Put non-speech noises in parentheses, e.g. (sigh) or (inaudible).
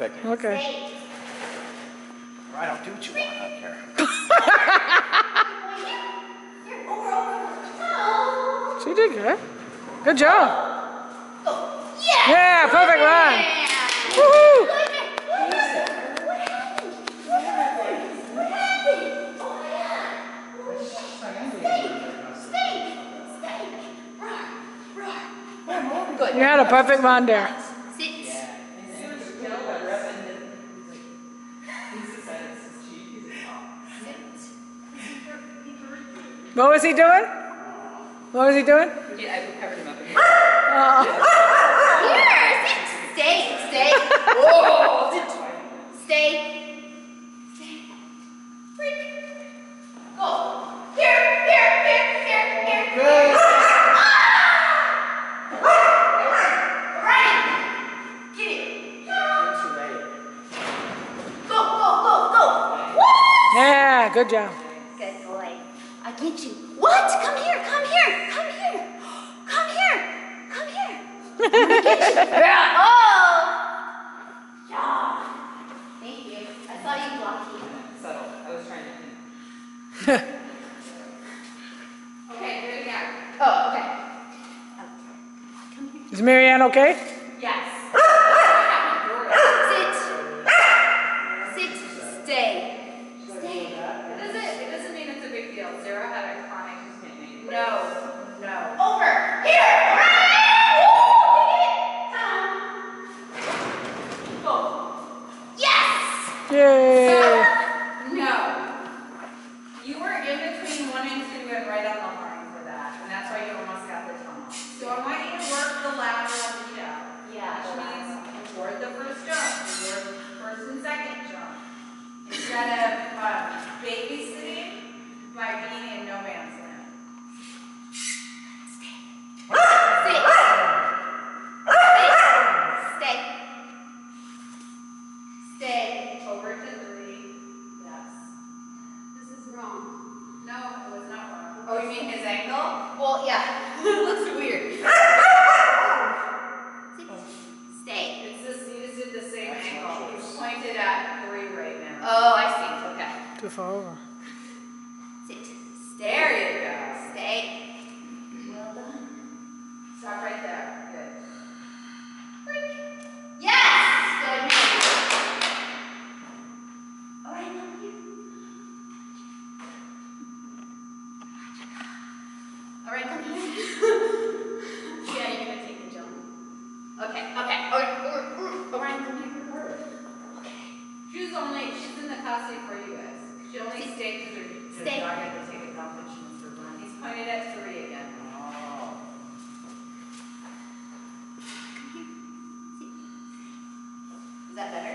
Perfect. Okay. I don't do what you want, I don't care. Here, over, over. No. She did good. Good job. Yeah. Yeah, perfect run. Woohoo! Oh. You had a perfect run there. What was he doing? What was he doing? Yeah, I covered him up again. Here. Sit. Stay. Stay. Whoa. Sit. Stay. Stay. Freak. Go. Here. Here. Here. Here. Here. Right. Can you come? Go, go, go, go. Yeah, good. Right. Get get you. What? Come here. Come here. Come here. Come here. Come here. I'm gonna get you. Yeah. (laughs) Oh. Yeah. Thank you. I saw you blocking. Subtle. I was trying to. (laughs) Okay, do it again. Oh, okay. Come here. Is Marianne okay? Yes. Sit. Sit. Stay. Stay. It doesn't, it doesn't mean it's a. Sarah had a chronic nickname. No. No. Over. Here. Come. Go. Yes. Yay. No. You were in between one and two and right on the line for that, and that's why you almost got the tunnel. So I want you to work the ladder on the jump. Yeah, Which the means ladder. you ward the first jump, you ward the first and second jump. Instead of um, babysitting by being in no man's land. Sit. Sit. Stay. Stay. Over to three. Yes. This is wrong. No, it was not wrong. Oh, you mean? Well, yeah. (laughs) Looks weird. (laughs) Stay. It's this, you just did the same angle? He's pointed at three right now. Oh, I see. Okay. Too far over. Sit. There you go. I gotta take a Mr. Brown. He's pointed at three again. Oh. Is that better?